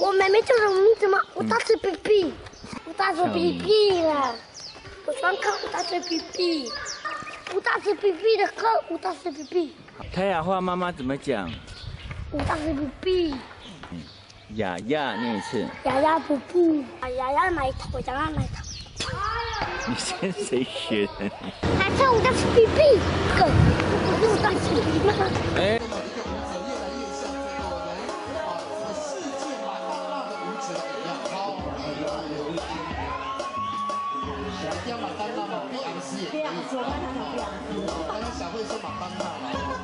我妹妹叫什么名字吗？我大是皮皮，我大是皮皮了，我喜欢看我大是皮皮，我大是皮皮的歌，我大是皮皮，泰雅话妈妈怎么讲？我大是皮皮，雅雅念一次，丫丫布布，啊丫丫奶头，雅雅奶头。你跟谁学的？还唱我大是皮皮，哥，我是我大是皮皮吗？哎，我帮他怎么样？刚刚小慧说，我帮他了。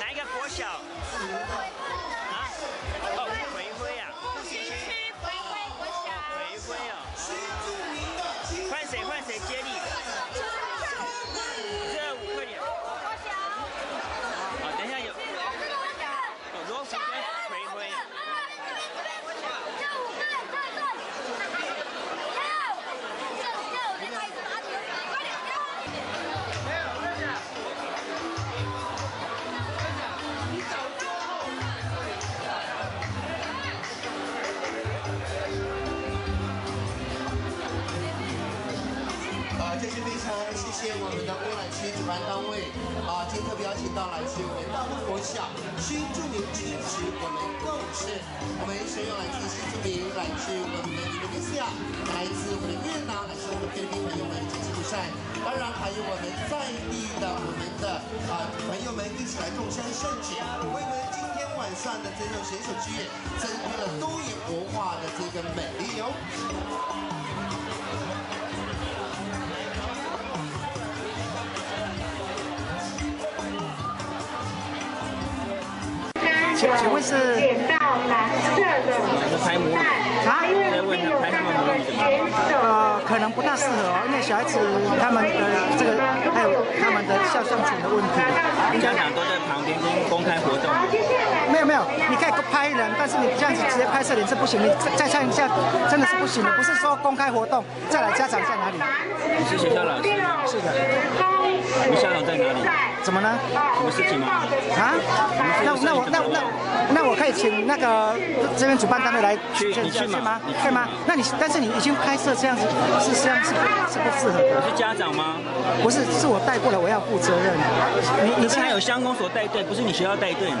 来一个国小。谢我们的乌来区主办单位啊，今天特别邀请到来自我们大陆国小，新著名支持我们共事。我们先有来提醒这名来自我们的印度尼西亚，来自我们的越南，来自我们菲律宾朋友们以及吉普赛，当然还有我们在地的我们的啊朋友们一起来众生圣旨，为我们今天晚上的这种选手之夜增添了多元文化的这个美丽哦。请请问是捡到蓝色的啊？呃，可能不大适合哦，因为小孩子他们的这个还有他们的肖像权的问题。家长都在旁边公公开活动，没有没有，你可以拍人，但是你这样子直接拍摄脸是不行，你再再看一下，真的是不行的，不是说公开活动再来家长在哪里？你是学校老师，是的，你校长在哪里？怎么呢？什么事情吗？啊？那那我那那那我可以请那个这边主办单位来去你去吗去？吗？那你但是你已经拍摄这样子，是这样是是不适合的。是家长吗？不是，是我带过来，我要负责任。你你你现在有乡公所带队，不是你学校带队吗？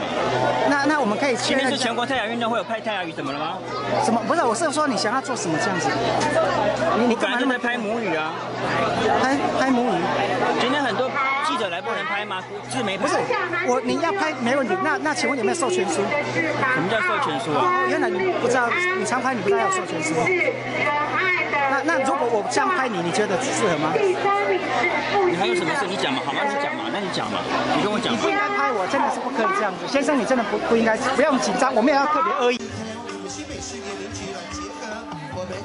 那那我们可以确今天是全国太阳运动会，有拍太阳鱼，怎么了吗？什么？不是，我是说你想要做什么这样子？你你本干嘛那么来就在拍母语啊。拍拍母语？今天很多记者来不能拍吗？自媒不是。我你要拍没问题。那那请问有没有授权书？什么叫授权书啊？哦，原来你不知道，你常拍你不知道要有授权书。那那如果我这样拍你，你觉得适合吗？你还有什么事？你讲嘛，好吗？你讲嘛，那你讲嘛，你跟我讲你不。应该拍我，真的是不可以这样子，先生，你真的不不应该，不用紧张，我们也要特别恶意。我们新北市园林局来结合我们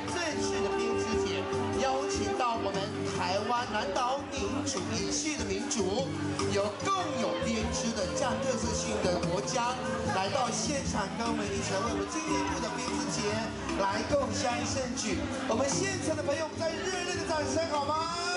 这样特色性的国家来到现场，跟我们一起为我们今年度的冰丝节来共襄盛举。我们现场的朋友，我们再热烈的掌声好吗？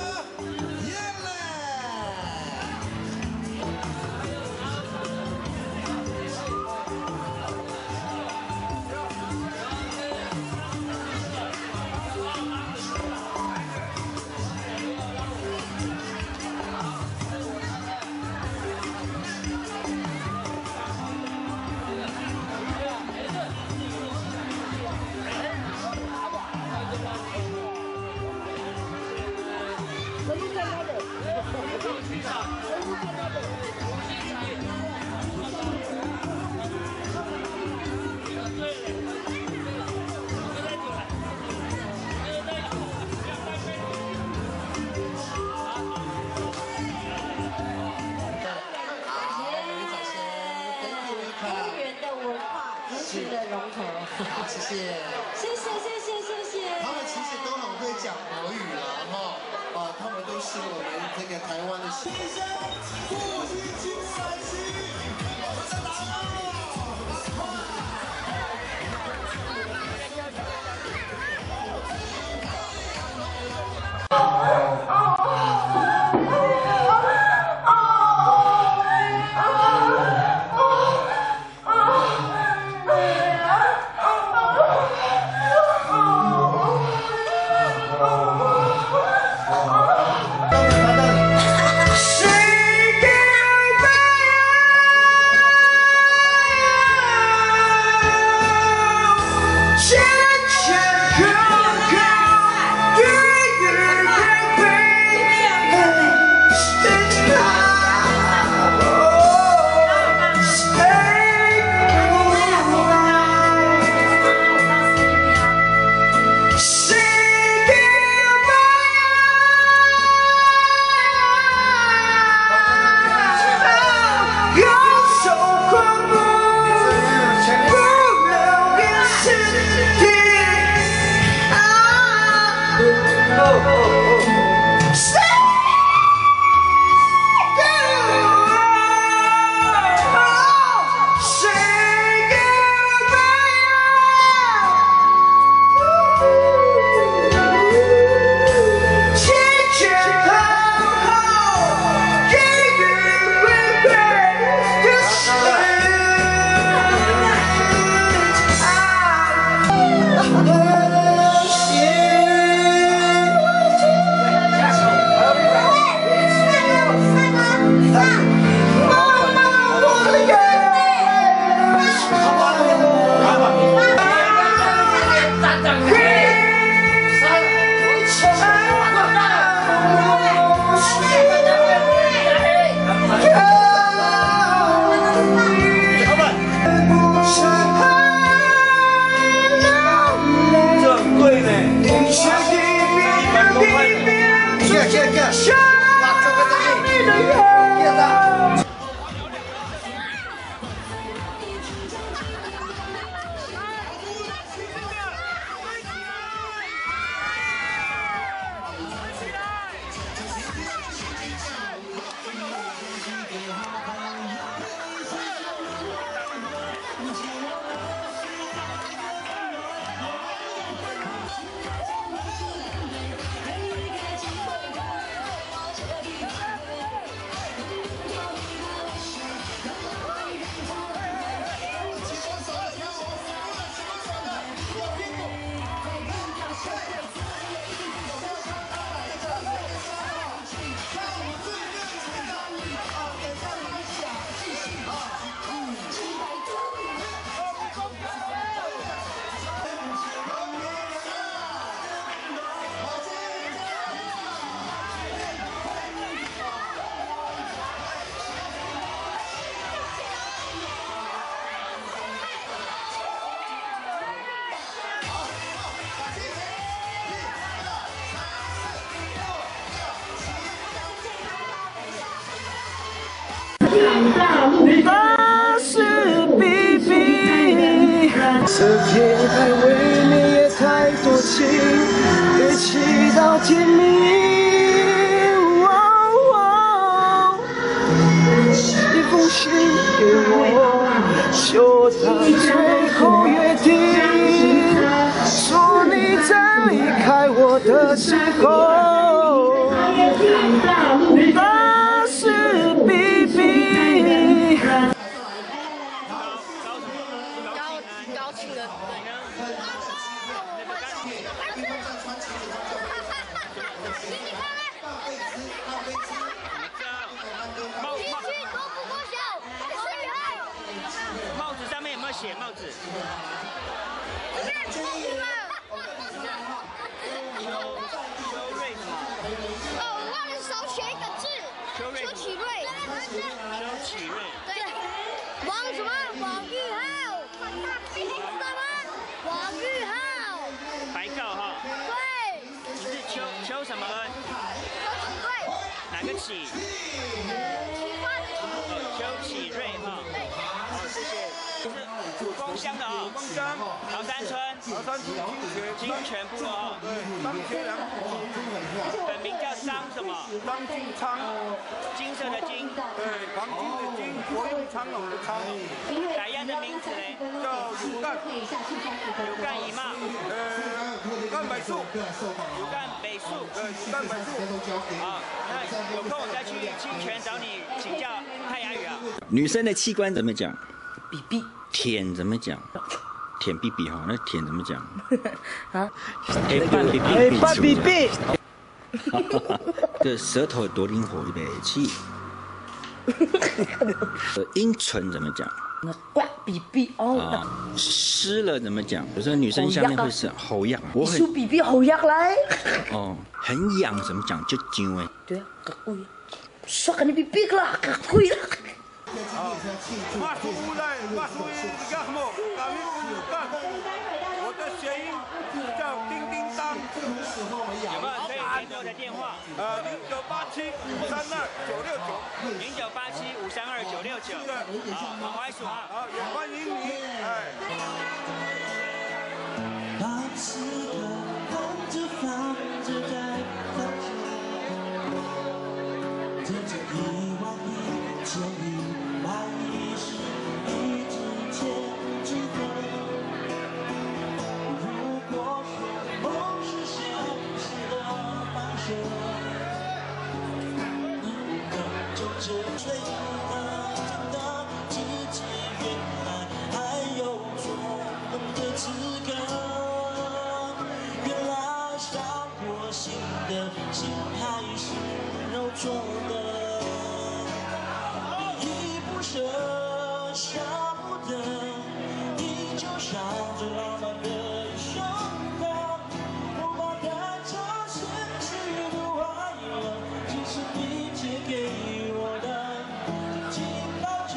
这片海未免也太多情，别祈祷天明。一封信给我，就在最后约定，说你在离开我的时候，启瑞。对，王什么？王玉浩。什么？王玉浩。白告哈。对。你是邱邱什么恩？邱启瑞。哪个启？乡的哦。光乡，桃山村。桃山村金泉部落哦。对，张学良，本名叫张什么？张金昌，金色的金。对，黄金的金，国用昌隆的昌，改样的名字呢？叫有干，有干姨妈。呃，有干美树，有干美树。对，有干美术。啊，那有空我再去清泉找你请教泰雅语啊。女生的器官怎么讲？比比舔怎么讲？舔逼逼哈，那舔怎么讲？啊，哎，比哎，爸比比比，这舌头多灵活，预备起。呃阴唇怎么讲？那刮比比哦，啊，湿了怎么讲？有时候女生下面会是喉痒，我很你说比比好痒来。哦，很痒怎么讲？就揪哎。对啊，个贵，说给你比比啦，个贵啦。马苏乌来，马苏伊，你干什么？搞你干！我的谐音叫叮叮当。有没有可以联络的电话？呃，零九八七五三二九六九。零九八七五三二九六九。好。好，也欢迎你，哎。梦的资格。原来伤过心的心还是肉做的，依依不舍，舍不得，你就像这浪漫的一首歌，我把它唱成是的快乐，只是你借给我的，紧抱着，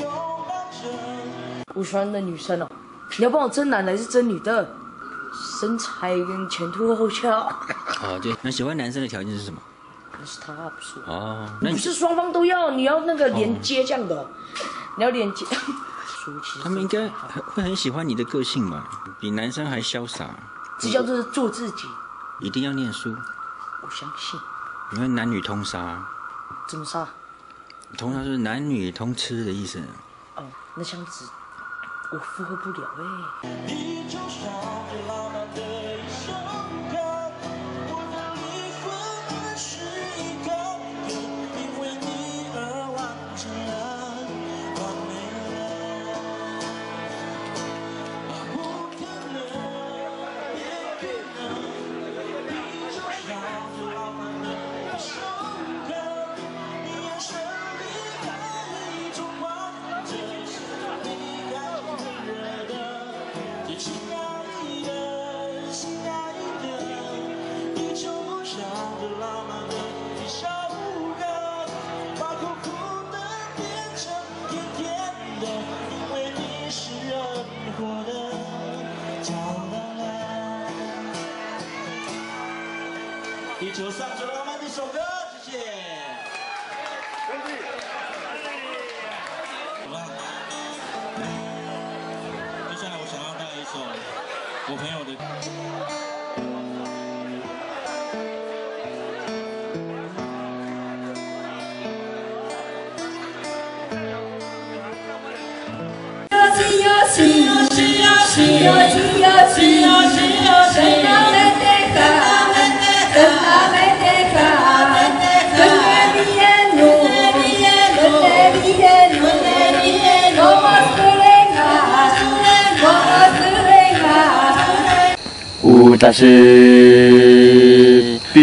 拥抱着。我喜欢的女生哦，你要帮我争男的还是争女的？身材跟前凸后翘，啊，对，那喜欢男生的条件是什么？那是他，不是我。哦，那你不是双方都要，你要那个连接这样的哦，你要连接。他们应该会很喜欢你的个性吧？比男生还潇洒，这叫做做自己。一定要念书，我相信。因为男女通杀，怎么杀？通杀就是男女通吃的意思。哦，那这样子我负荷不了哎。舞大师，比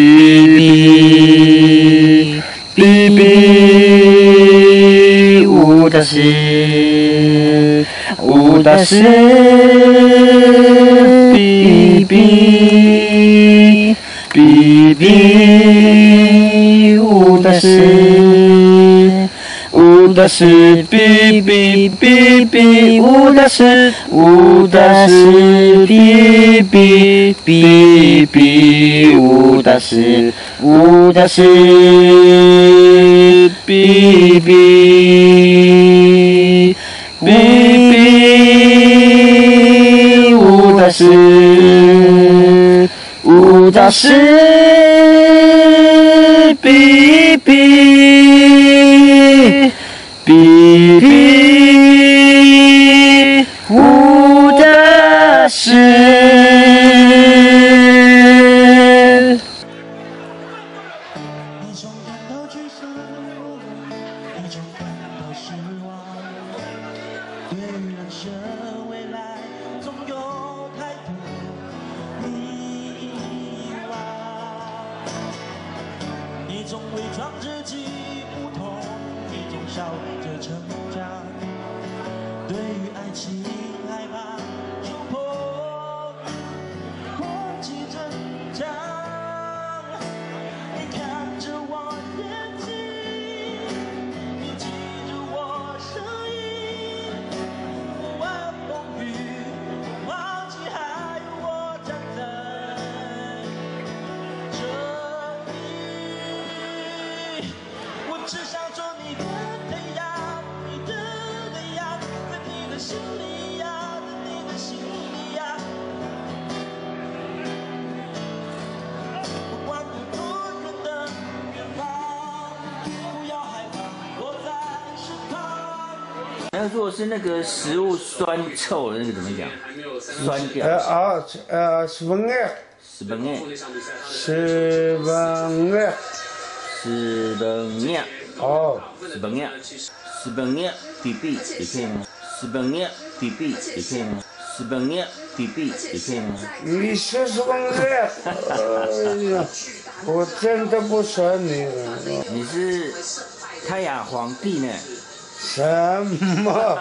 比比比，舞大师，舞大师，比比比比，舞大师。舞大师，比舞大师，比比，如果是那个食物酸臭的那个怎么讲？酸掉。呃啊呃十分分分分爱，哦，十分分爱，比比也可以吗？十分爱，比比也可以吗？十分爱，比比也可以吗？你是十分爱，哎呀，我真的不说你了，你是泰雅皇帝呢？什么？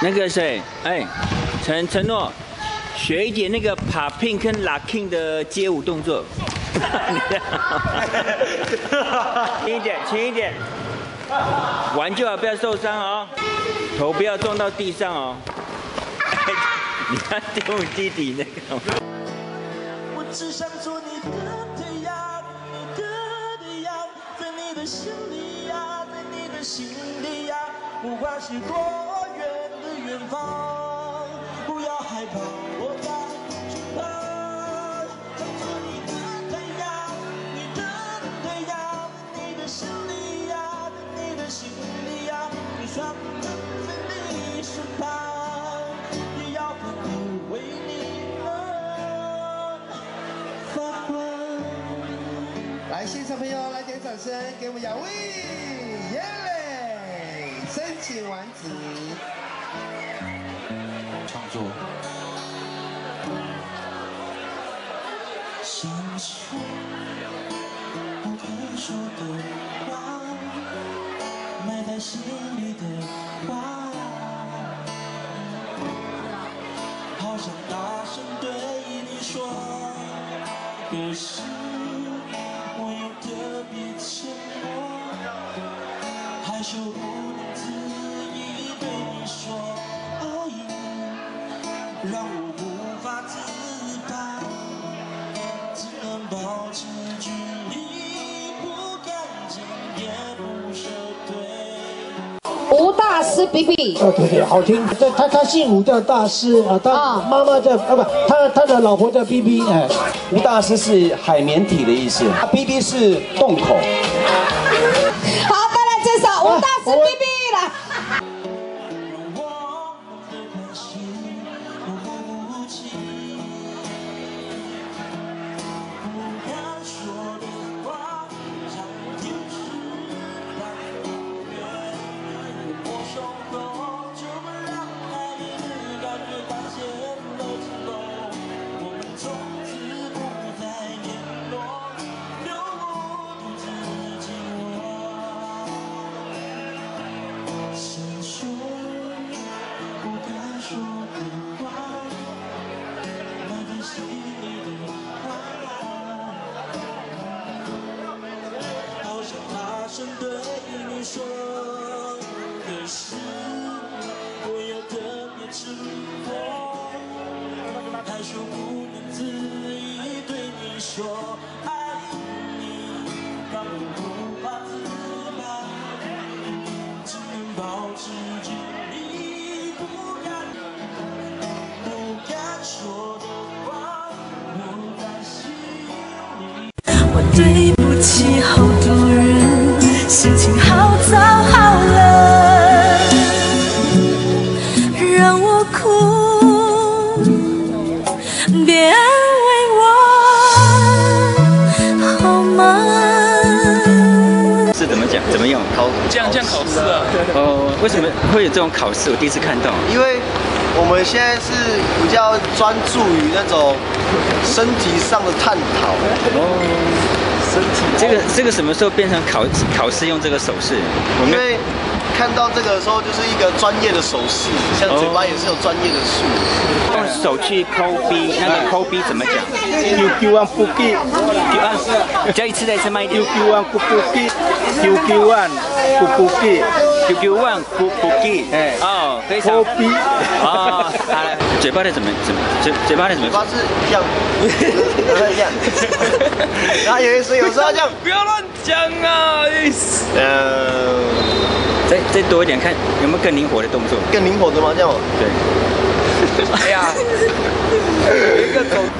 那个谁，哎，承承诺，学一点那个 popping 跟 locking 的街舞动作。轻一点，轻一点，玩就好，不要受伤哦，头不要撞到地上哦。你看丢我弟弟那个。是多远的远方，不要害怕，我在身旁。想做你的太阳，你的太阳，你的心里呀，你的心里呀，就算不能在你身旁，也要奋力为你而发光。来，现场朋友来点掌声，给我们雅威耶嘞！深情丸子，创作。想说不肯说的话，埋在心里的话，好想大声对你说，可是让我无法自拔，只能保持距离，不敢近也不舍对。吴大师比比，哦，对对，好听。这他他姓吴叫大师啊，他妈妈叫啊不，他他的老婆叫 B B 哎。吴大师是海绵体的意思，B B 是洞口。好，再来介绍吴大师比我对不起好多人，心情为什么会有这种考试？我第一次看到。因为我们现在是比较专注于那种身体上的探讨。哦，身体。这个这个什么时候变成考考试用这个手势？我因为看到这个的时候，就是一个专业的手势，像嘴巴也是有专业的术。用手去抠鼻，那个抠鼻怎么讲？Q Q 1 p u k i Q 啊，再一次再一次慢一点。Q Q 1 p u k i Q Q 1 p u k i Q Q 1 p u k i 哎，哦，非常。哦，好了，嘴巴的怎么怎么？嘴嘴巴的怎么？嘴巴是这样，这样。然后有一次有时候这样。不要乱讲啊！呃，再再多一点，看有没有更灵活的动作。更灵活的吗？这样。对。哎呀，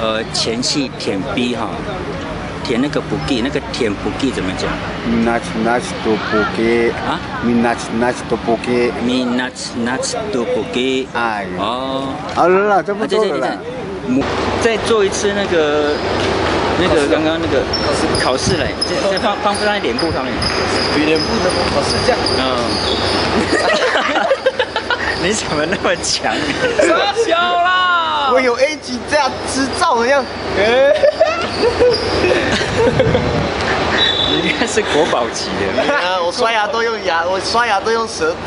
呃，前戏舔逼哈，舔那个补给，那个舔补给怎么讲 Minach nach to puke 啊，Minach nach to puke，？Minach nach to 补给。哎，哦，好了啦，这不啊，再再再多了啦。再做一次那个那个刚刚那个考试嘞，再再放放在脸部上面。比脸部的考试这样。嗯。你怎么那么强？傻小啦！我有 A 级这样执照的样。你应该是国宝级的。我刷牙都用牙，我刷牙都用舌头。